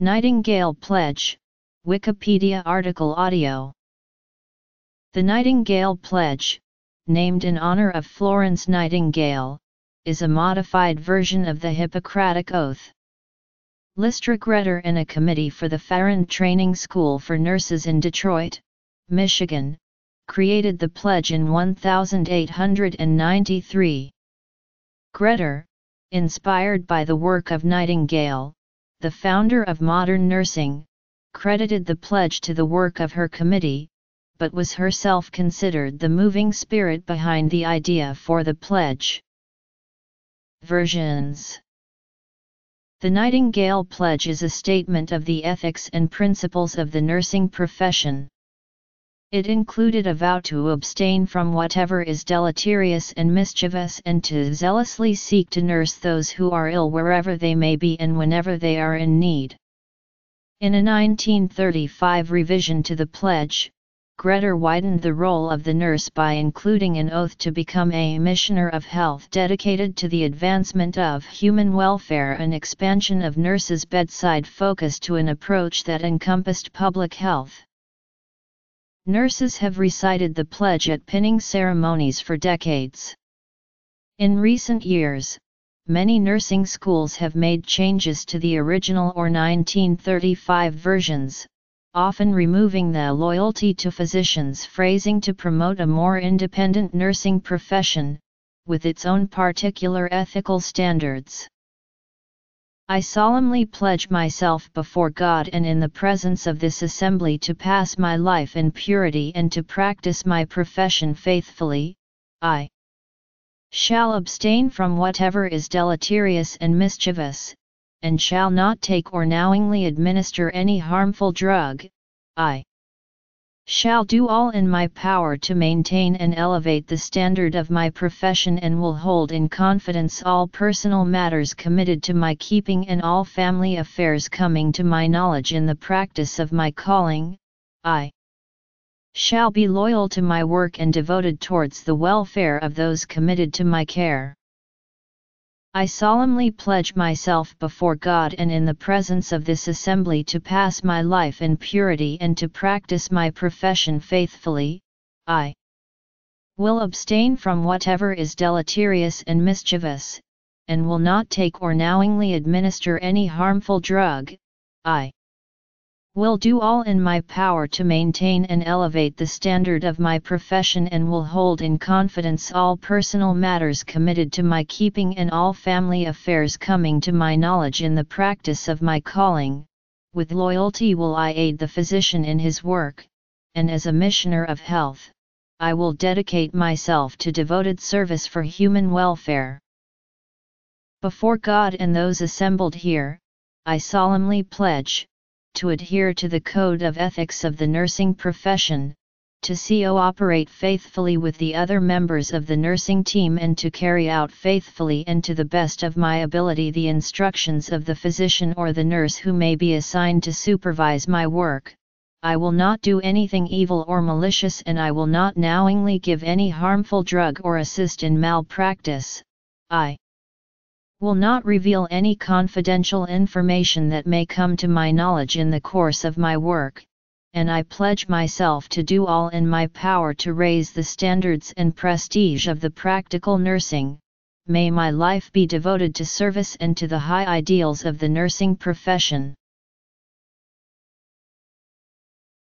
Nightingale Pledge, Wikipedia article audio. The Nightingale Pledge, named in honor of Florence Nightingale, is a modified version of the Hippocratic Oath. Lystra Gretter and a committee for the Farrand Training School for Nurses in Detroit, Michigan, created the pledge in 1893. Gretter, inspired by the work of Nightingale, the founder of modern nursing, credited the pledge to the work of her committee, but was herself considered the moving spirit behind the idea for the pledge. Versions The Nightingale Pledge is a statement of the ethics and principles of the nursing profession. It included a vow to abstain from whatever is deleterious and mischievous and to zealously seek to nurse those who are ill wherever they may be and whenever they are in need. In a 1935 revision to the pledge, Gretter widened the role of the nurse by including an oath to become a missioner of health dedicated to the advancement of human welfare and expansion of nurses' bedside focus to an approach that encompassed public health. Nurses have recited the pledge at pinning ceremonies for decades. In recent years, many nursing schools have made changes to the original or 1935 versions, often removing the loyalty to physicians phrasing to promote a more independent nursing profession, with its own particular ethical standards. I solemnly pledge myself before God and in the presence of this assembly to pass my life in purity and to practice my profession faithfully, I shall abstain from whatever is deleterious and mischievous, and shall not take or knowingly administer any harmful drug, I shall do all in my power to maintain and elevate the standard of my profession and will hold in confidence all personal matters committed to my keeping and all family affairs coming to my knowledge in the practice of my calling, I shall be loyal to my work and devoted towards the welfare of those committed to my care. I solemnly pledge myself before God and in the presence of this assembly to pass my life in purity and to practice my profession faithfully, I will abstain from whatever is deleterious and mischievous, and will not take or knowingly administer any harmful drug, I will do all in my power to maintain and elevate the standard of my profession and will hold in confidence all personal matters committed to my keeping and all family affairs coming to my knowledge in the practice of my calling. With loyalty will I aid the physician in his work, and as a missioner of health, I will dedicate myself to devoted service for human welfare. Before God and those assembled here, I solemnly pledge, to adhere to the code of ethics of the nursing profession, to co-operate faithfully with the other members of the nursing team and to carry out faithfully and to the best of my ability the instructions of the physician or the nurse who may be assigned to supervise my work. I will not do anything evil or malicious and I will not knowingly give any harmful drug or assist in malpractice. I will not reveal any confidential information that may come to my knowledge in the course of my work, and I pledge myself to do all in my power to raise the standards and prestige of the practical nursing. May my life be devoted to service and to the high ideals of the nursing profession.